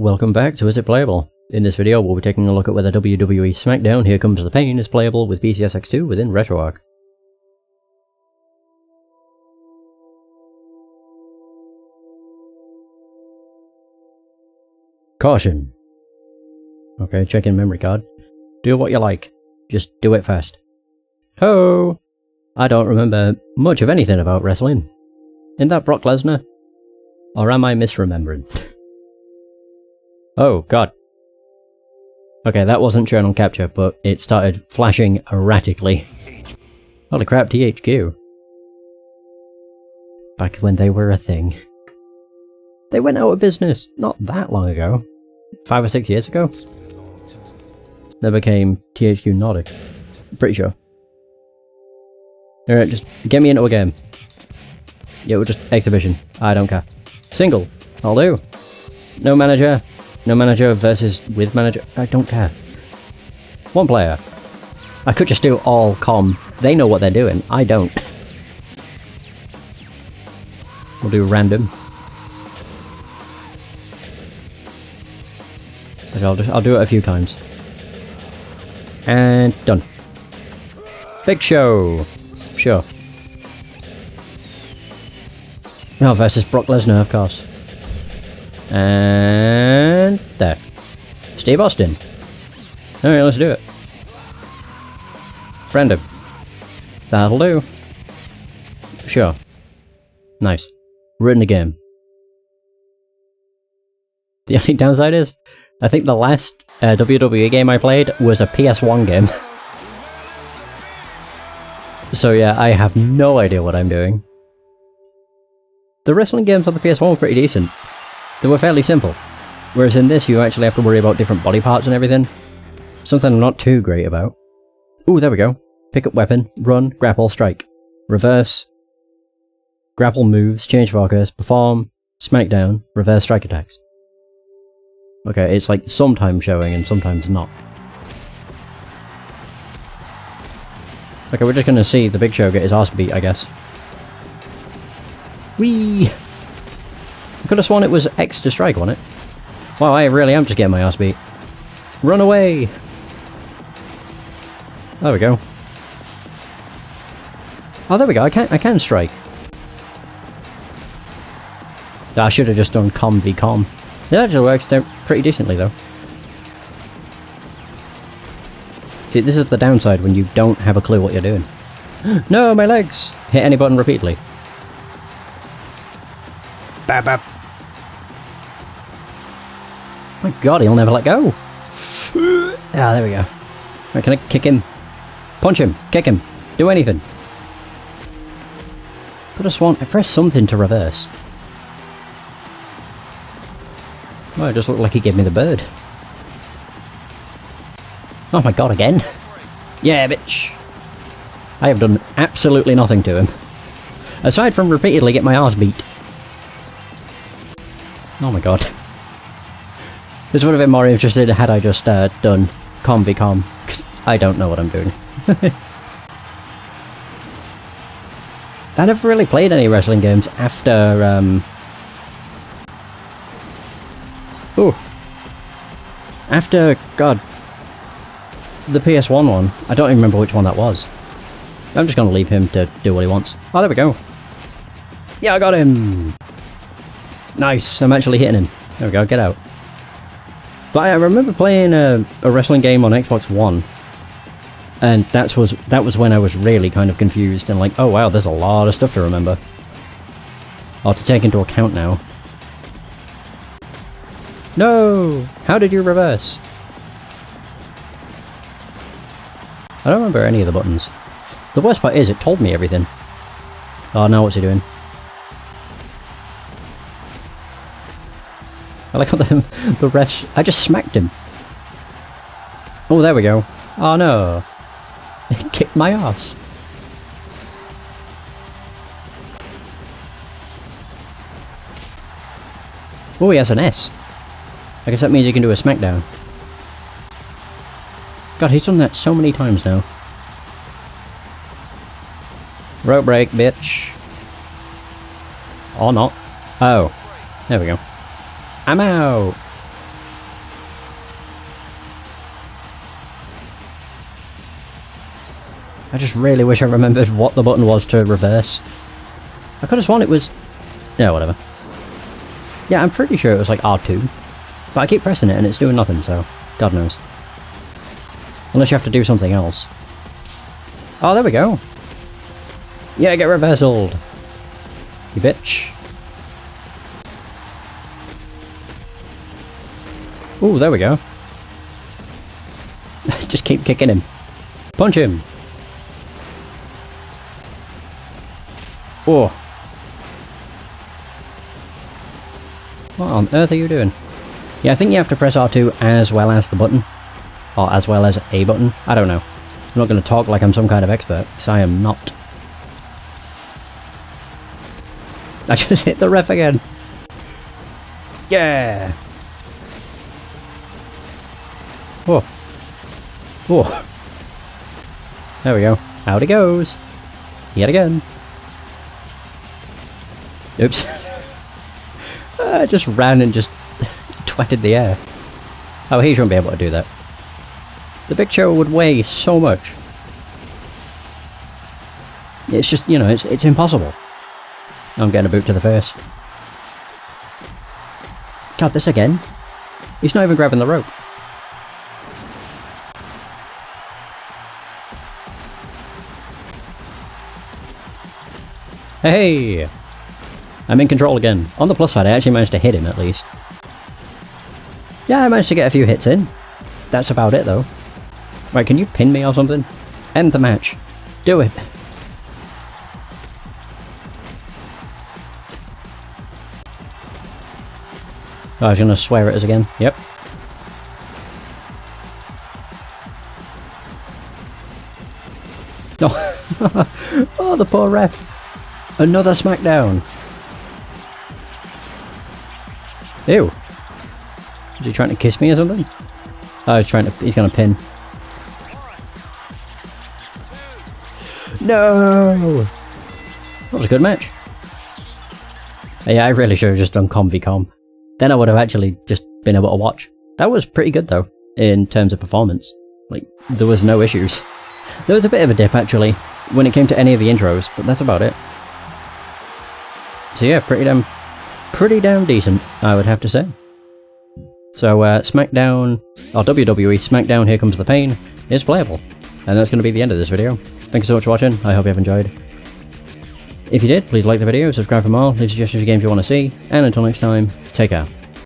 Welcome back to Is It Playable? In this video we'll be taking a look at whether WWE SmackDown Here Comes the Pain is playable with PCSX2 within RetroArch. Caution! Okay, check in memory card. Do what you like. Just do it fast. Ho! I don't remember much of anything about wrestling. Isn't that Brock Lesnar? Or am I misremembering? oh, god. Okay, that wasn't channel capture, but it started flashing erratically. Holy crap, THQ. Back when they were a thing. They went out of business not that long ago. Five or six years ago? They became THQ Nordic. Pretty sure. Alright, just get me into a game. Yeah, we're just exhibition. I don't care. Single. I'll do. No manager. No manager versus with manager. I don't care. One player. I could just do all com. They know what they're doing. I don't. We'll do random. I'll, just, I'll do it a few times. And done. Big Show. Sure. Oh, versus Brock Lesnar, of course. And. Steve Austin. Alright, let's do it. Random. That'll do. Sure. Nice. We're in the game. The only downside is, I think the last uh, WWE game I played was a PS1 game. so yeah, I have no idea what I'm doing. The wrestling games on the PS1 were pretty decent. They were fairly simple. Whereas in this, you actually have to worry about different body parts and everything. Something I'm not too great about. Ooh, there we go. Pick up weapon, run, grapple, strike. Reverse. Grapple moves, change focus, perform, smackdown, reverse strike attacks. Okay, it's like sometimes showing and sometimes not. Okay, we're just gonna see the Big Show get his ass beat, I guess. Whee! I could have sworn it was X to strike on it. Wow, I really am just getting my ass beat. Run away! There we go. Oh, there we go, I can, I can strike. I should have just done com v com. It actually works pretty decently though. See, this is the downside when you don't have a clue what you're doing. no, my legs! Hit any button repeatedly. Bap bap. My god, he'll never let go. ah, there we go. Right, can I kick him? Punch him, kick him, do anything. I just want, I press something to reverse. Well, it just looked like he gave me the bird. Oh my god, again? yeah, bitch! I have done absolutely nothing to him. Aside from repeatedly get my ass beat. Oh my god. This would have been more interesting had I just uh, done com because I don't know what I'm doing. I never really played any wrestling games after, um... Ooh. After, god, the PS1 one. I don't even remember which one that was. I'm just gonna leave him to do what he wants. Oh, there we go. Yeah, I got him! Nice, I'm actually hitting him. There we go, get out. But I remember playing a, a wrestling game on Xbox One, and that was that was when I was really kind of confused and like, oh wow, there's a lot of stuff to remember, or to take into account now. No! How did you reverse? I don't remember any of the buttons. The worst part is, it told me everything. Oh, now what's he doing? Like how the, the refs... I just smacked him. Oh, there we go. Oh no. He kicked my ass. Oh, he has an S. I guess that means he can do a smackdown. God, he's done that so many times now. Rope break, bitch. Or not. Oh. There we go. I'm out. I just really wish I remembered what the button was to reverse. I could have sworn it was... Yeah, whatever. Yeah, I'm pretty sure it was like R2. But I keep pressing it and it's doing nothing, so... God knows. Unless you have to do something else. Oh, there we go. Yeah, get reversaled. You bitch. Ooh, there we go. Just keep kicking him. Punch him. Oh. What on earth are you doing? Yeah, I think you have to press R2 as well as the button. Or as well as a button. I don't know. I'm not going to talk like I'm some kind of expert, because I am not. I just hit the ref again. Yeah! Whoa. Whoa. There we go. Out it goes. Yet again. Oops. I just ran and just twatted the air. Oh, he shouldn't be able to do that. The Big picture would weigh so much. It's just, you know, it's, it's impossible. I'm getting a boot to the face. God, this again? He's not even grabbing the rope. Hey! I'm in control again. On the plus side, I actually managed to hit him at least. Yeah, I managed to get a few hits in. That's about it though. Right, can you pin me or something? End the match. Do it. Oh, I was gonna swear at us again. Yep. No. oh, the poor ref. Another smackdown. Ew. Is he trying to kiss me or something? Oh, he's trying to. He's gonna pin. No! That was a good match. Yeah, I really should have just done com v com. Then I would have actually just been able to watch. That was pretty good though, in terms of performance. Like, there was no issues. There was a bit of a dip actually, when it came to any of the intros, but that's about it. So yeah, pretty damn, pretty damn decent, I would have to say. So uh, SmackDown, or WWE SmackDown Here Comes the Pain is playable. And that's going to be the end of this video. Thank you so much for watching, I hope you have enjoyed. If you did, please like the video, subscribe for more, leave suggestions for games you want to see, and until next time, take care.